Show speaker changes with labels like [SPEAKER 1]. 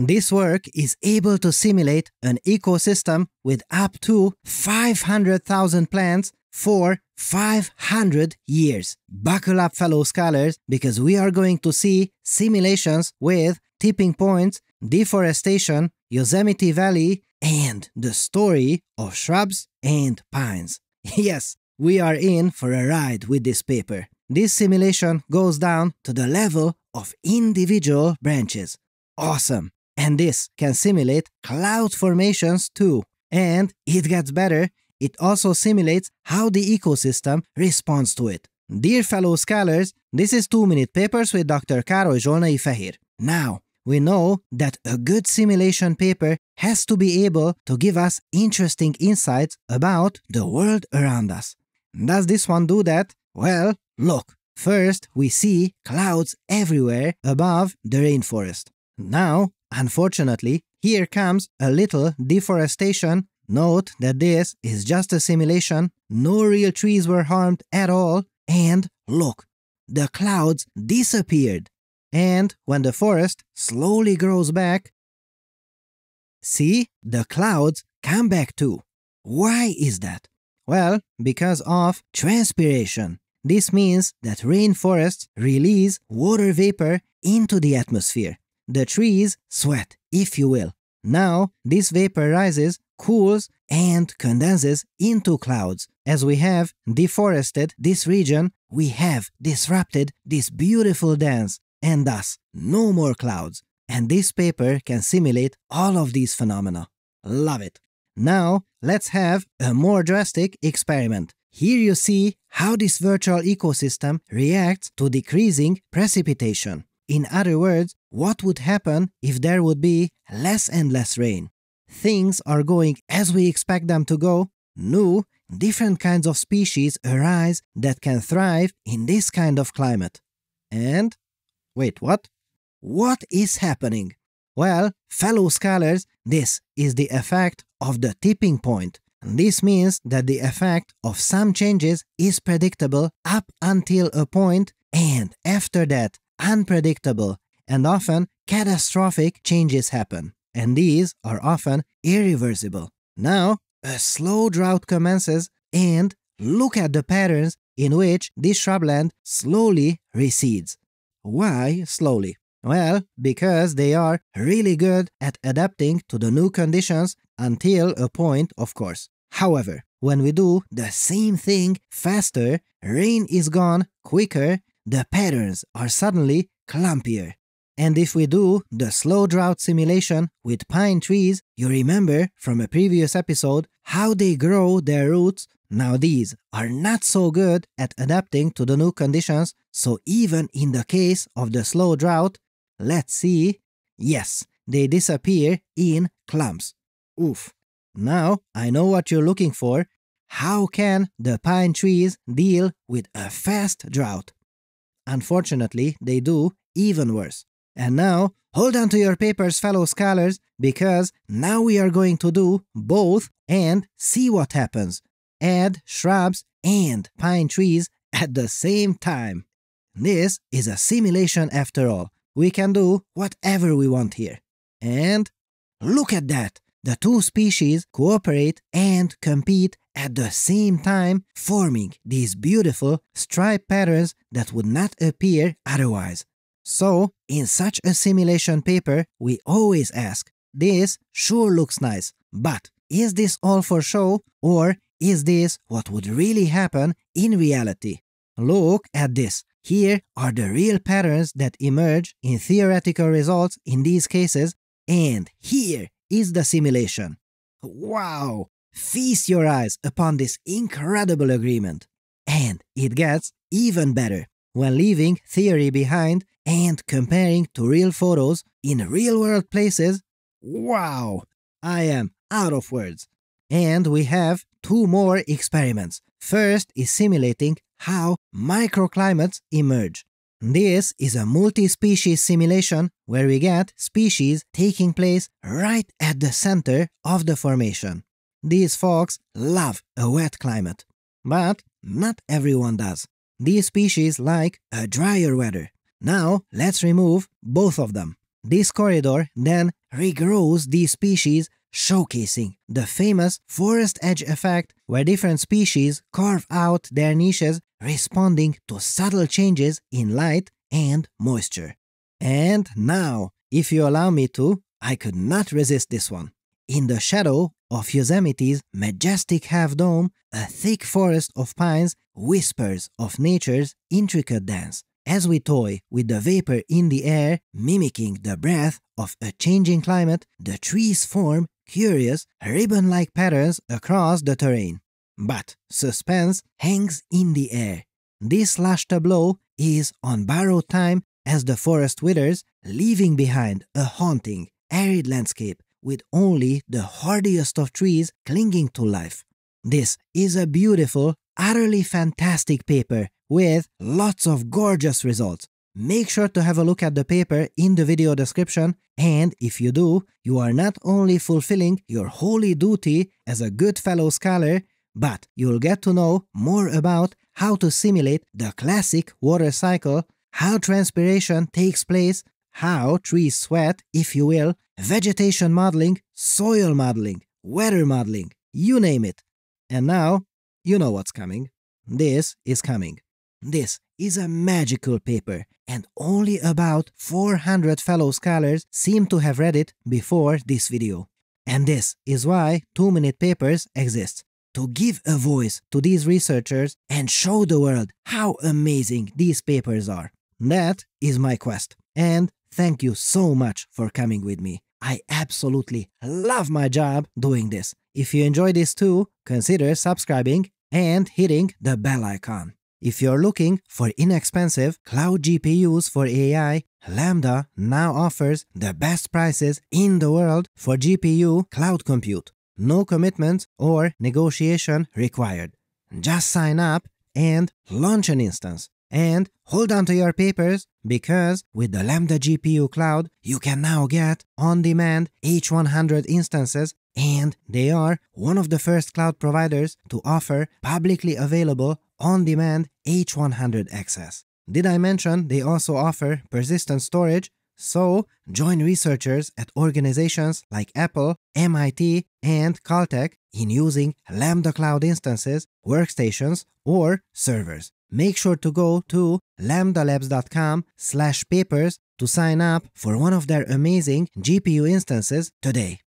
[SPEAKER 1] This work is able to simulate an ecosystem with up to 500,000 plants for 500 years. Buckle up, fellow scholars, because we are going to see simulations with tipping points, deforestation, Yosemite Valley, and the story of shrubs and pines. Yes, we are in for a ride with this paper. This simulation goes down to the level of individual branches. Awesome! And this can simulate cloud formations too. And it gets better, it also simulates how the ecosystem responds to it. Dear fellow scholars, this is 2 Minute Papers with Dr. Károly Zsolnai Fehér. Now, we know that a good simulation paper has to be able to give us interesting insights about the world around us. Does this one do that? Well, look. First, we see clouds everywhere above the rainforest. Now, unfortunately, here comes a little deforestation. Note that this is just a simulation, no real trees were harmed at all, and look, the clouds disappeared. And when the forest slowly grows back, see, the clouds come back too. Why is that? Well, because of transpiration. This means that rainforests release water vapor into the atmosphere. The trees sweat, if you will. Now, this vapor rises, cools, and condenses into clouds. As we have deforested this region, we have disrupted this beautiful dance and thus no more clouds. And this paper can simulate all of these phenomena. Love it. Now, let's have a more drastic experiment. Here you see how this virtual ecosystem reacts to decreasing precipitation. In other words, what would happen if there would be less and less rain? Things are going as we expect them to go. New, different kinds of species arise that can thrive in this kind of climate. And Wait, what? What is happening? Well, fellow scholars, this is the effect of the tipping point. This means that the effect of some changes is predictable up until a point and after that unpredictable and often catastrophic changes happen. And these are often irreversible. Now, a slow drought commences and look at the patterns in which this shrubland slowly recedes. Why slowly? Well, because they are really good at adapting to the new conditions until a point, of course. However, when we do the same thing faster, rain is gone quicker, the patterns are suddenly clumpier. And if we do the slow drought simulation with pine trees, you remember from a previous episode how they grow their roots now these are not so good at adapting to the new conditions, so even in the case of the slow drought, let's see, yes, they disappear in clumps. Oof. Now I know what you're looking for. How can the pine trees deal with a fast drought? Unfortunately, they do even worse. And now, hold on to your papers, fellow scholars, because now we are going to do both and see what happens add shrubs and pine trees at the same time. This is a simulation after all. We can do whatever we want here. And look at that! The two species cooperate and compete at the same time, forming these beautiful stripe patterns that would not appear otherwise. So, in such a simulation paper, we always ask, this sure looks nice, but is this all for show or is this what would really happen in reality? Look at this. Here are the real patterns that emerge in theoretical results in these cases, and here is the simulation. Wow! Feast your eyes upon this incredible agreement. And it gets even better when leaving theory behind and comparing to real photos in real world places. Wow! I am out of words. And we have two more experiments. First is simulating how microclimates emerge. This is a multi-species simulation where we get species taking place right at the center of the formation. These folks love a wet climate, but not everyone does. These species like a drier weather. Now let's remove both of them. This corridor then regrows these species, showcasing the famous forest edge effect where different species carve out their niches responding to subtle changes in light and moisture. And now, if you allow me to, I could not resist this one. In the shadow of Yosemite's majestic half dome, a thick forest of pines whispers of nature's intricate dance. As we toy with the vapor in the air, mimicking the breath of a changing climate, the trees form curious, ribbon like patterns across the terrain. But suspense hangs in the air. This lush tableau is on borrowed time as the forest withers, leaving behind a haunting, arid landscape with only the hardiest of trees clinging to life. This is a beautiful, utterly fantastic paper with lots of gorgeous results. Make sure to have a look at the paper in the video description and if you do, you are not only fulfilling your holy duty as a good fellow scholar, but you'll get to know more about how to simulate the classic water cycle, how transpiration takes place, how trees sweat, if you will, vegetation modeling, soil modeling, weather modeling, you name it. And now, you know what's coming. This is coming. This is a magical paper, and only about 400 fellow scholars seem to have read it before this video. And this is why 2-minute papers exist, to give a voice to these researchers and show the world how amazing these papers are. That is my quest, and thank you so much for coming with me. I absolutely love my job doing this. If you enjoy this too, consider subscribing and hitting the bell icon. If you're looking for inexpensive cloud GPUs for AI, Lambda now offers the best prices in the world for GPU cloud compute. No commitment or negotiation required. Just sign up and launch an instance. And hold on to your papers because with the Lambda GPU Cloud, you can now get on-demand H100 instances and they are one of the first cloud providers to offer publicly available on-demand H100 access. Did I mention they also offer persistent storage? So, join researchers at organizations like Apple, MIT, and Caltech in using Lambda Cloud instances, workstations, or servers. Make sure to go to lambdalabs.com slash papers to sign up for one of their amazing GPU instances today.